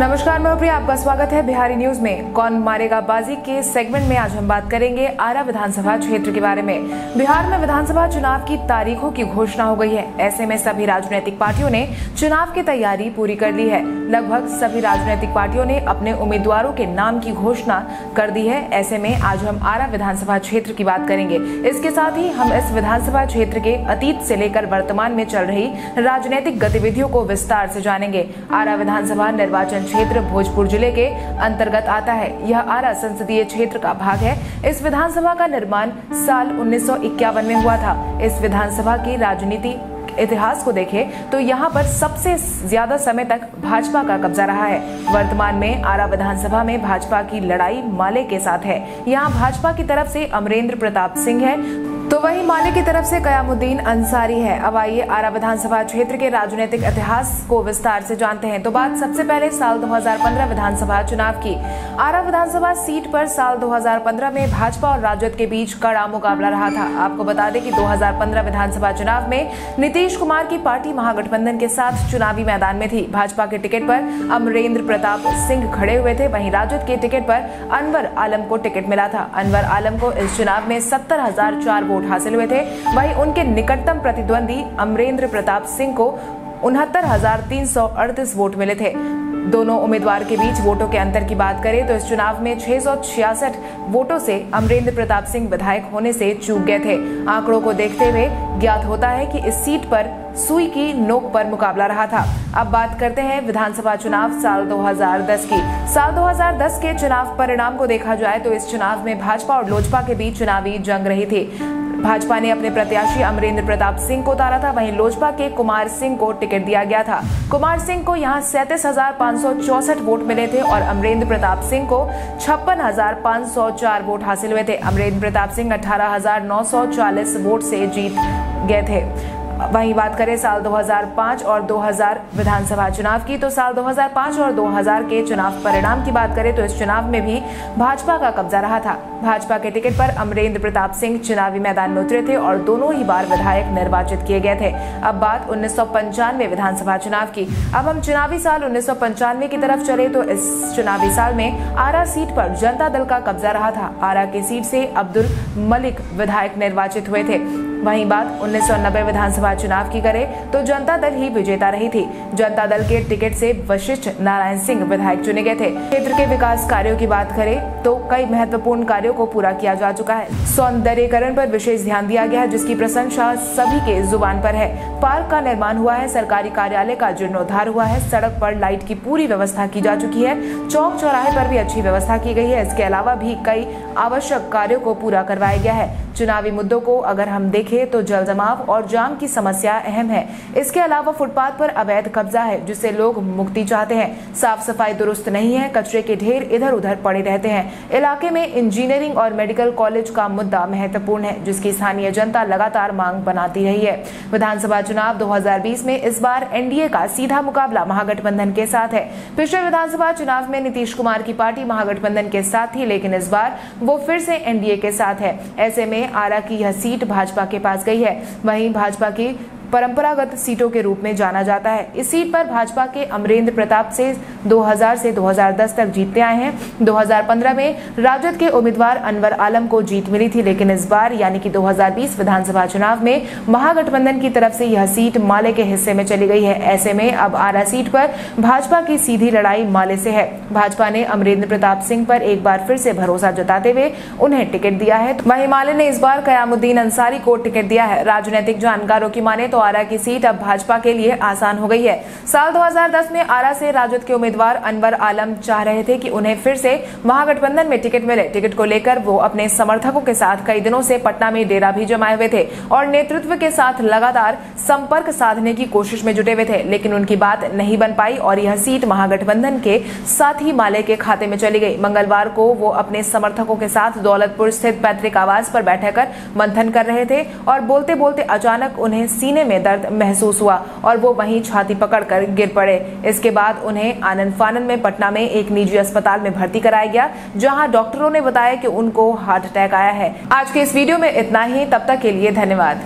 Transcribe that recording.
नमस्कार, मैं प्रिया। आपका स्वागत है बिहारी न्यूज़ में। कौन मारेगा बाजी? के सेगमेंट में? आज हम बात करेंगे आरा विधानसभा क्षेत्र के बारे में। बिहार में विधानसभा चुनाव की तारीखों की घोषणा हो गई है। ऐसे में सभी राजनीतिक पार्टियों ने चुनाव की तैयारी पूरी कर ली है। लगभग सभी राजनीतिक पार्टियों ने अपने उम्मीदवारों के नाम की घोषणा कर दी है। ऐसे में आज हम आरा विधानसभा क्षेत्र की बात करेंगे। इसके साथ ही हम इस विधानसभा क्षेत्र के अतीत से लेकर वर्तमान में चल रही राजनीतिक गतिविधियों को विस्तार से जानेंगे। आरा विधानसभा निर्वाचन क्षेत्र भोजपुर ज़िले के अंतर्गत आता है। यह आरा संसदीय क्षेत्र का भाग है। इस विधानसभा का निर्माण साल उन्नीस सौ इक्यावन में हुआ था। इस विधानसभा की राजनीति इतिहास को देखें तो यहाँ पर सबसे ज़्यादा समय तक भाजपा का कब्जा रहा है। वर्तमान में आरा विधानसभा में भाजपा की लड़ाई माले के साथ है। यहाँ भाजपा की तरफ़ से अमरेंद्र प्रताप सिंह है। तो वही माले की तरफ़ से कयामुद्दीन अंसारी है। अब आइए आरा विधानसभा क्षेत्र के राजनीतिक इतिहास को विस्तार से जानते हैं। तो बात सबसे पहले साल 2015 विधानसभा चुनाव की। आरा विधानसभा सीट पर साल 2015 में भाजपा और राजद के बीच कड़ा मुकाबला रहा था। आपको बता दें कि 2015 विधानसभा चुनाव में नीतीश कुमार की पार्टी महागठबंधन के साथ चुनावी मैदान में थी। भाजपा के टिकट पर अमरेंद्र प्रताप सिंह खड़े हुए थे। वहीं राजद के टिकट पर अनवर आलम को टिकट मिला था। अनवर आलम को इस चुनाव में सत्तर वोट हासिल हुए थे। वही उनके निकटतम प्रतिद्वंदी अमरेंद्र प्रताप सिंह को उनहत्तर हज़ार तीन सौ अड़तीस वोट मिले थे। दोनों उम्मीदवार के बीच वोटों के अंतर की बात करें तो इस चुनाव में छह वोटों से अमरेंद्र प्रताप सिंह विधायक होने से चूक गए थे। आंकड़ों को देखते हुए ज्ञात होता है कि इस सीट पर सुई की नोक पर मुकाबला रहा था। अब बात करते हैं विधानसभा चुनाव साल 2010 की। साल 2010 के चुनाव परिणाम को देखा जाए तो इस चुनाव में भाजपा और लोजपा के बीच चुनावी जंग रही थी। भाजपा ने अपने प्रत्याशी अमरेंद्र प्रताप सिंह को उतारा था। वहीं लोजपा के कुमार सिंह को टिकट दिया गया था। कुमार सिंह को यहाँ सैंतीस वोट मिले थे और अमरेंद्र प्रताप सिंह को छप्पन वोट हासिल हुए थे। अमरेंद्र प्रताप सिंह अठारह वोट से जीत गए थे। वहीं बात करें साल 2005 और 2000 विधानसभा चुनाव की तो साल 2005 और 2000 के चुनाव परिणाम की बात करें तो इस चुनाव में भी भाजपा का कब्जा रहा था। भाजपा के टिकट पर अमरेंद्र प्रताप सिंह चुनावी मैदान में उतरे थे और दोनों ही बार विधायक निर्वाचित किए गए थे। अब बात उन्नीस विधानसभा चुनाव की। अब हम चुनावी साल उन्नीस सौ पंचानवे की तरफ़ चले तो इस चुनावी साल में आरा सीट पर जनता दल का कब्जा रहा था। आरा की सीट से अब्दुल मलिक विधायक निर्वाचित हुए थे। वहीं बात उन्नीस विधानसभा चुनाव की करें तो जनता दल ही विजेता रही थी। जनता दल के टिकट से वशिष्ठ नारायण सिंह विधायक चुने गए थे। क्षेत्र के विकास कार्यों की बात करें तो कई महत्वपूर्ण कार्यों को पूरा किया जा चुका है। सौंदर्यकरण पर विशेष ध्यान दिया गया है जिसकी प्रशंसा सभी के ज़ुबान पर है। पार्क का निर्माण हुआ है, सरकारी कार्यालय का जीर्णोद्धार हुआ है, सड़क पर लाइट की पूरी व्यवस्था की जा चुकी है। चौक चौराहे पर भी अच्छी व्यवस्था की गई है। इसके अलावा भी कई आवश्यक कार्यों को पूरा करवाया गया है। चुनावी मुद्दों को अगर हम देखें तो जल जमाव और जाम की समस्या अहम है। इसके अलावा फुटपाथ पर अवैध कब्जा है, जिससे लोग मुक्ति चाहते हैं। साफ़ सफ़ाई दुरुस्त नहीं है, कचरे के ढेर इधर उधर पड़े रहते हैं। इलाके में इंजीनियरिंग और मेडिकल कॉलेज का मुद्दा महत्वपूर्ण है, जिसकी स्थानीय जनता लगातार मांग बनाती रही है। विधानसभा चुनाव 2020 में इस बार एनडीए का सीधा मुकाबला महागठबंधन के साथ है। पिछले विधानसभा चुनाव में नीतीश कुमार की पार्टी महागठबंधन के साथ थी, लेकिन इस बार वो फिर से एनडीए के साथ है। ऐसे में आरा की यह सीट भाजपा के पास गई है। वहीं भाजपा की परंपरागत सीटों के रूप में जाना जाता है। इस सीट पर भाजपा के अमरेंद्र प्रताप से 2000 से 2010 तक जीतते आए हैं। 2015 में राजद के उम्मीदवार अनवर आलम को जीत मिली थी, लेकिन इस बार यानी कि 2020 विधानसभा चुनाव में महागठबंधन की तरफ़ से यह सीट माले के हिस्से में चली गई है। ऐसे में अब आरा सीट पर भाजपा की सीधी लड़ाई माले से है। भाजपा ने अमरेंद्र प्रताप सिंह पर एक बार फिर से भरोसा जताते हुए उन्हें टिकट दिया है। वही माले ने इस बार कयामुद्दीन अंसारी को टिकट दिया है। राजनीतिक जानकारों की माने तो तो आरा की सीट अब भाजपा के लिए आसान हो गई है। साल 2010 में आरा से राजद के उम्मीदवार अनवर आलम चाह रहे थे कि उन्हें फिर से महागठबंधन में टिकट मिले। टिकट को लेकर वो अपने समर्थकों के साथ कई दिनों से पटना में डेरा भी जमाए हुए थे और नेतृत्व के साथ लगातार संपर्क साधने की कोशिश में जुटे हुए थे, लेकिन उनकी बात नहीं बन पाई और यह सीट महागठबंधन के साथ ही माले के खाते में चली गई। मंगलवार को वो अपने समर्थकों के साथ दौलतपुर स्थित पैतृक आवास पर बैठक कर मंथन कर रहे थे और बोलते बोलते अचानक उन्हें सीने में दर्द महसूस हुआ और वो वहीं छाती पकड़कर गिर पड़े। इसके बाद उन्हें आनंद फानंद में, पटना में एक निजी अस्पताल में भर्ती कराया गया, जहाँ डॉक्टरों ने बताया कि उनको हार्ट अटैक आया है। आज के इस वीडियो में इतना ही, तब तक के लिए धन्यवाद।